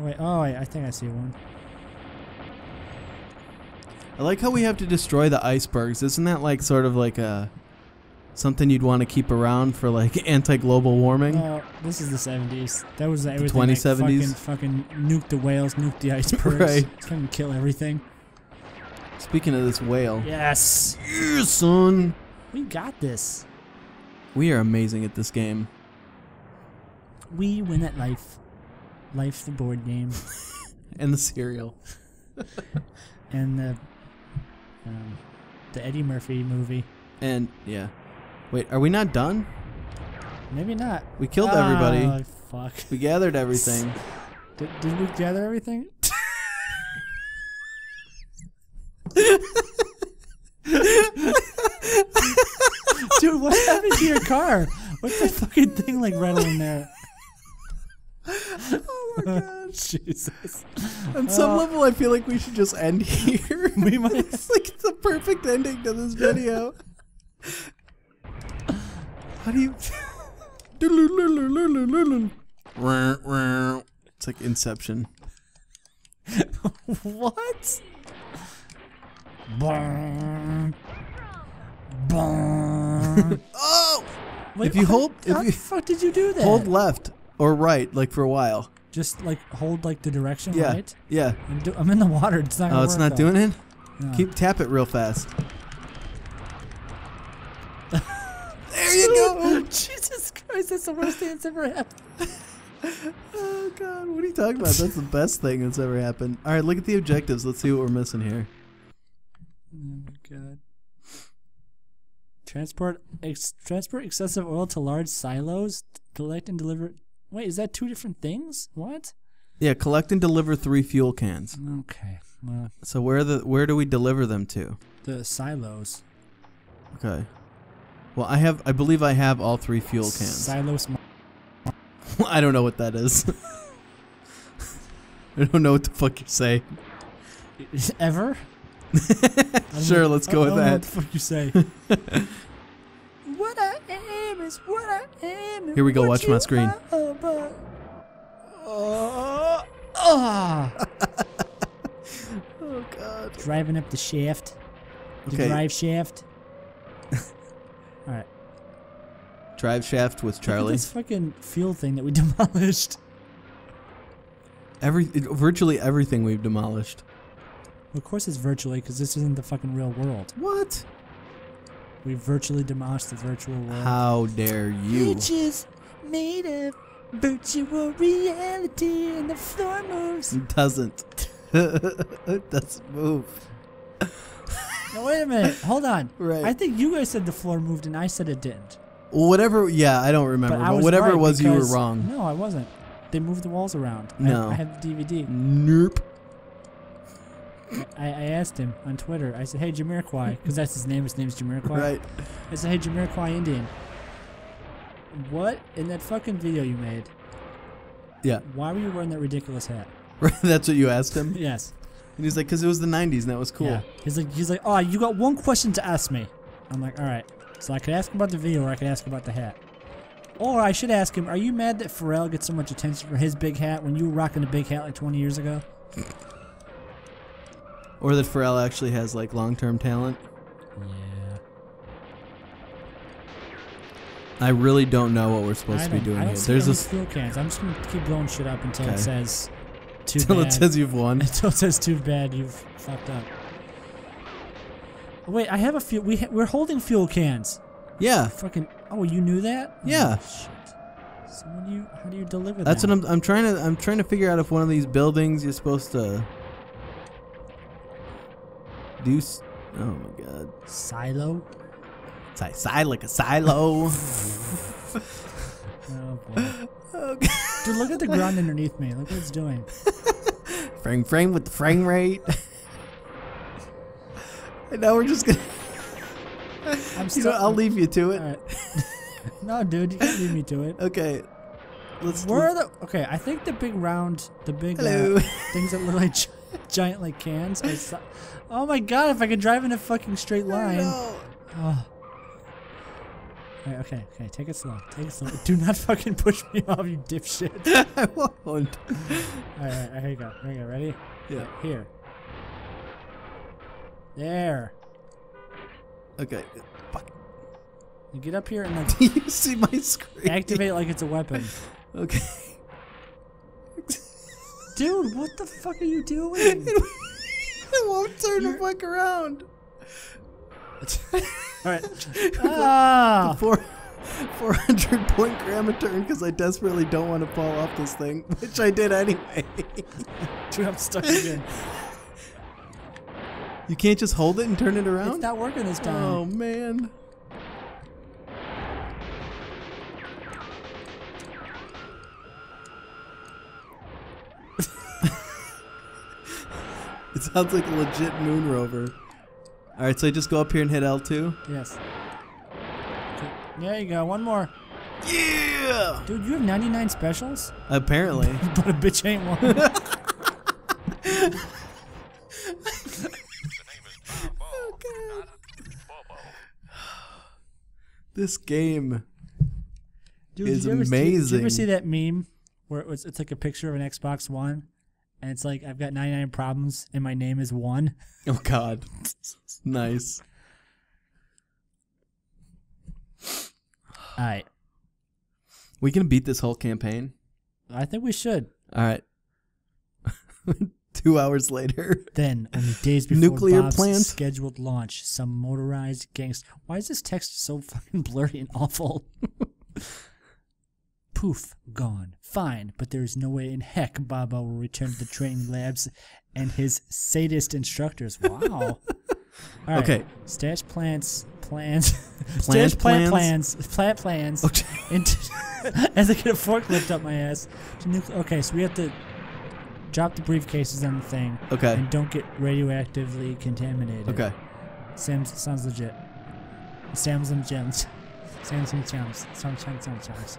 Oh, wait, oh, wait, I think I see one. I like how we have to destroy the icebergs. Isn't that like sort of like a something you'd want to keep around for like anti-global warming? Oh, this is the 70s. That was everything. 2070s? Like fucking, fucking nuke the whales, nuke the icebergs. Right. Fucking kill everything. Speaking of this whale, Yes. yeah, son, We got this. we are amazing at this game. We win at life. Life, the board game. And the cereal. and the, um, the Eddie Murphy movie. And yeah. Wait, are we not done? Maybe not. We killed everybody. Oh, fuck. We gathered everything. Did, did we gather everything? Dude, what happened to your car? What's that fucking thing like rattling there? oh. Jesus. On some Uh, level, I feel like we should just end here. We might- it's like it's a perfect ending to this video. How do you? It's like Inception. what? Bong. Bong. Oh! Wait, If you hold- if how you- the fuck did you do that? Hold left or right, like for a while. Just like hold like the direction Yeah, right. yeah. I'm, do- I'm in the water. It's not. Oh, it's not though. doing it. No. Keep tap it real fast. there you go. Jesus Christ, that's the worst thing that's ever happened. Oh god, what are you talking about? That's the best thing that's ever happened. All right, look at the objectives. Let's see what we're missing here. Oh my god. Transport ex- transport excessive oil to large silos. Collect and deliver. Wait, is that two different things? What? Yeah, collect and deliver three fuel cans. Okay. Well, So where the where do we deliver them to? the silos. Okay. Well, I have I believe I have all three fuel cans. Silos. I don't know what that is. I don't know what the fuck you say. Ever? Sure, know- let's go with that. What the fuck you say? What I am is what I am. Here we go, watch my screen. are, Oh, ah. Oh god. Driving up the shaft. The Okay. drive shaft. All right. Drive shaft with Look at Charlie. this fucking fuel thing that we demolished. Every virtually everything we've demolished. Of course it's virtually because this isn't the fucking real world. What? We virtually demolished the virtual world. How dare you? Is made of virtual reality and the floor moves. It doesn't. it doesn't move. No, wait a minute. Hold on. Right. I think you guys said the floor moved and I said it didn't. Whatever. Yeah, I don't remember. But But, whatever right it was, you were wrong. No, I wasn't. They moved the walls around. I- No. I, have the DVD. Nope. I, I asked him on Twitter. I said, "Hey, Jamiroquai," because that's his name. His name's Jamiroquai. Right. I said, "Hey, Jamiroquai Indian, what in that fucking video you made? Yeah. Why were you wearing that ridiculous hat?" That's what you asked him. Yes. And he's like, because it was the '90s and that was cool. Yeah. He's like, he's like, "Oh, you got one question to ask me." I'm like, "All right." So I could ask him about the video, or I could ask him about the hat. Or I should ask him, "Are you mad that Pharrell gets so much attention for his big hat when you were rocking a big hat like 20 years ago?" Or that Pharrell actually has like long-term talent. Yeah. I really don't know what we're supposed I to be don't- doing I don't here. see There's any this fuel cans. I'm just gonna keep blowing shit up until Okay. it says too until bad. it says you've won. until it says too bad. You've fucked up. Wait, I have a few. We ha- we're holding fuel cans. Yeah. Fucking. Oh, you knew that? Oh, Yeah. shit. So what do you? How do you deliver That's them? what I'm. I'm trying to. I'm trying to figure out if one of these buildings you're supposed to s- Oh my god. Silo. Si- si- like a silo. Oh boy. okay. Dude, look at the ground underneath me. Look what it's doing. Frame frame with the frame rate. and now we're just gonna. I'm You know, still. I'll leave you to it. Right. no, dude, you can't leave me to it. Okay. Let's. Where are the? Okay, I think the big round, the big uh, things that look like giant like cans. Are si- oh my god! If I could drive in a fucking straight line. Oh. Alright, okay, okay, take it slow. Take it slow. Do not fucking push me off, you dipshit. I won't. Alright, alright, here you go. Here you go. Ready? Yeah. Here. There. Okay. Fuck. You get up here and like Do you see my screen? activate like it's a weapon. Okay. Dude, what the fuck are you doing? it won't turn the fuck around. Alright. Ah! Four, 400 point grandma turn because I desperately don't want to fall off this thing, which I did anyway. Dude, I'm stuck again. You can't just hold it and turn it around? It's not working this time. Oh, man. it sounds like a legit moon rover. All right, so I just go up here and hit L2. Yes. There you go. One more. Yeah. Dude, you have 99 specials? Apparently. But a bitch ain't one. this game. Dude, Is did you ever see- Did you amazing. ever see that meme where it was, it's like a picture of an Xbox One, and it's like I've got 99 problems and my name is one. Oh God. nice. All right, We can beat this whole campaign. I think we should. All right. Two hours later. Then, only days before Nuclear Bob's plant? scheduled launch, some motorized gangster. Why is this text so fucking blurry and awful? Poof, gone. Fine, but there is no way in heck Baba will return to the training labs and his sadist instructors. Wow. All right. Okay. Stash plants, plans. Plant Stash plant plans? plans. Plant plans. Okay. into, as I get a forklift up my ass. Okay, so we have to drop the briefcases on the thing Okay. and don't get radioactively contaminated. Okay. Sam's sounds legit. Sam's and gems. Sam's and gems. Sam Sam Sam Gems.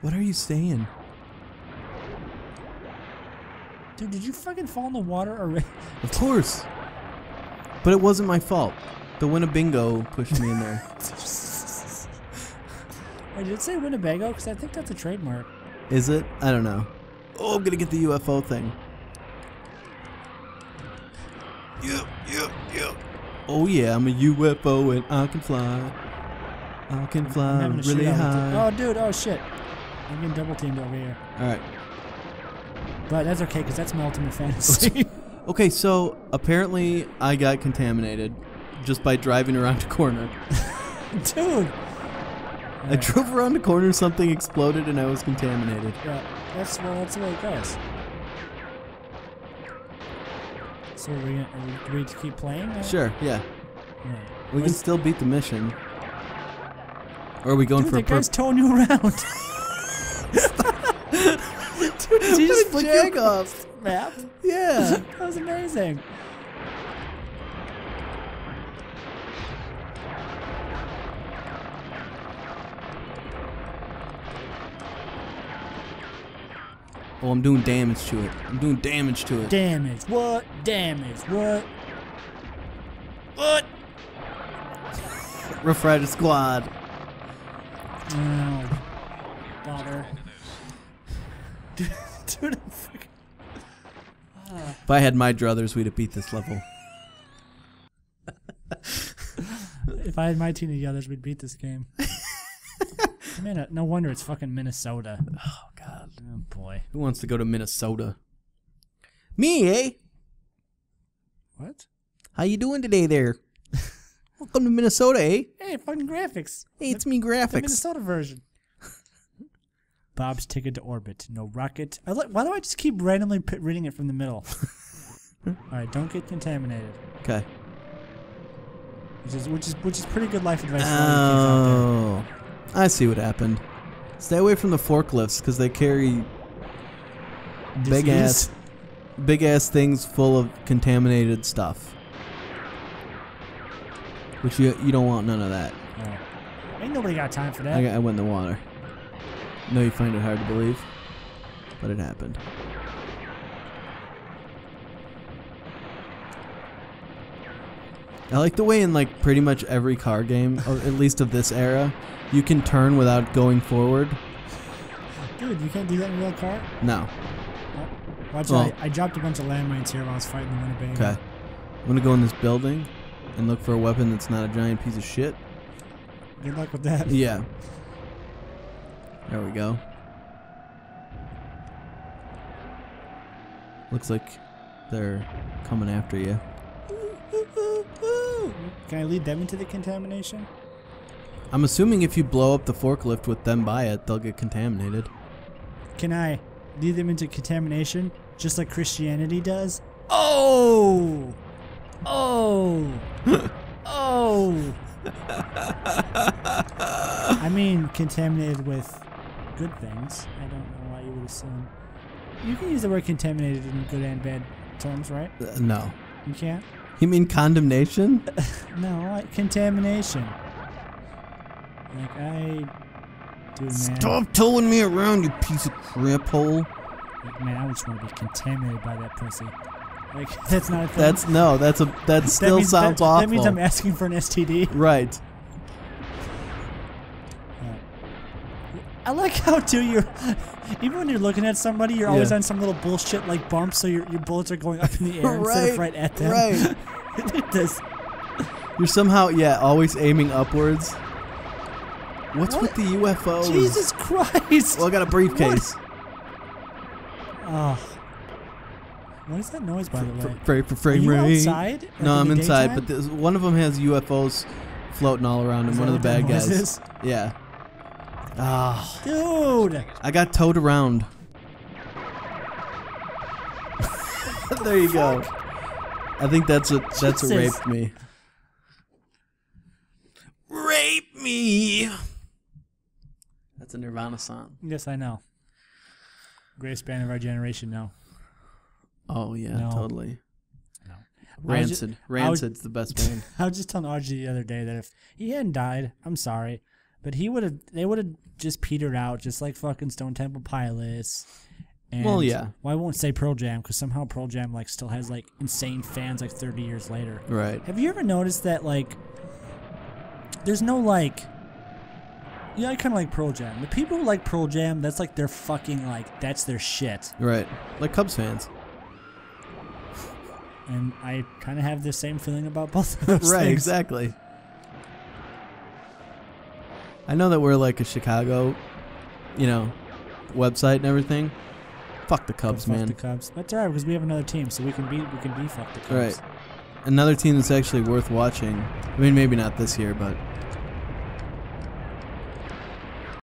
What are you saying? Dude, did you fucking fall in the water already? Of course. But it wasn't my fault. The Winnebago pushed me in there. Wait, did it say Winnebago? Because I think that's a trademark. Is it? I don't know. Oh, I'm gonna get the UFO thing. Oh yeah, I'm a UFO and I can fly. I can fly really high. Oh, dude. Oh, shit. I'm getting double teamed over here. All right. But that's okay, because that's my ultimate fantasy. Okay, so apparently I got contaminated just by driving around a corner. Dude. I drove around a corner, something exploded, and I was contaminated. Yeah, that's well, that's the way it goes. So are we, gonna, are we agreed to keep playing? now? Sure, yeah. Yeah. We can still beat the mission. Or are we going Dude, for a that guy's towing you around. Dude, did he just flick you off? map? Yeah. That was amazing. Oh, I'm doing damage to it. I'm doing damage to it. Damage. What? Damage. What? What? Rough Rider Squad. Oh, bother. Dude, fucking- If I had my druthers, we'd have beat this level. if I had my team together, we'd beat this game. Man, no wonder it's fucking Minnesota. Oh Who wants to go to Minnesota? Me, eh? What? How you doing today there? Welcome to Minnesota, eh? Hey, fucking graphics. Hey, it's me, The graphics. Minnesota version. Bob's ticket to orbit. No rocket. I li- why do I just keep randomly reading it from the middle? All right, don't get contaminated. Okay. Which is which is which is pretty good life advice for all you kids out Oh, I see what happened. Stay away from the forklifts because they carry. Big ass, big ass things full of contaminated stuff. Which you you don't want none of that. Yeah. Ain't nobody got time for that. I, I went in the water. No, you find it hard to believe, but it happened. I like the way in like pretty much every car game, at least of this era, you can turn without going forward. Dude, you can't do that in real car. No. Watch oh. Well- I, I dropped a bunch of landmines here while I was fighting the Winnebago. Okay. I'm gonna go in this building and look for a weapon that's not a giant piece of shit. Good luck with that. Yeah. There we go. Looks like they're coming after you. Can I lead them into the contamination? I'm assuming if you blow up the forklift with them by it, they'll get contaminated. Can I lead them into contamination just like Christianity does? Oh! Oh! oh! I mean, contaminated with good things. I don't know why you would assume. You can use the word contaminated in good and bad terms, right? Uh, no. You can't? You mean condemnation? No, like contamination. Like, I. Man. Stop towing me around, you piece of crap hole. Like, man, I just want to be contaminated by that pussy. Like, that's not a thing. That's no. That's a that That still means- sounds that, awful. That means I'm asking for an STD. right. Uh, I like how too you're, even when you're looking at somebody, you're always on some little bullshit like bump, so your your bullets are going up in the air instead of Right, right at them. right. You're somehow yeah always aiming upwards. What's What? with the UFOs? Jesus Christ! Well, I got a briefcase. Oh, what is that noise, by the way? for, for Are you rate. outside? Like, No, in I'm the inside, daytime? but this, one of them has UFOs floating all around Is him. One of the what that bad guys. noise is? Yeah. Ah, Dude, I got towed around. there you go. I think that's what that's what Jesus. raped me. Rape me. That's a Nirvana song. yes, I know. Greatest band of our generation, no. Oh yeah, No. totally. No. Rancid. Rancid's the best band. I was just telling RG the other day that if he hadn't died, I'm sorry, but he would have. They would have just petered out, just like fucking Stone Temple Pilots. And Well, yeah. Well, I won't say Pearl Jam because somehow Pearl Jam like still has like insane fans like 30 years later. right. Have you ever noticed that like there's no like yeah, I kind of like Pearl Jam. The people who like Pearl Jam, that's like their fucking like that's their shit. Right. Like Cubs fans. And I kind of have the same feeling about both of those right, things. exactly. I know that we're like a Chicago, you know, website and everything. Fuck the Cubs, fuck man. the Cubs. That's alright because we have another team, so we can be we can be fuck the Cubs. Right. Another team that's actually worth watching. I mean, maybe not this year, but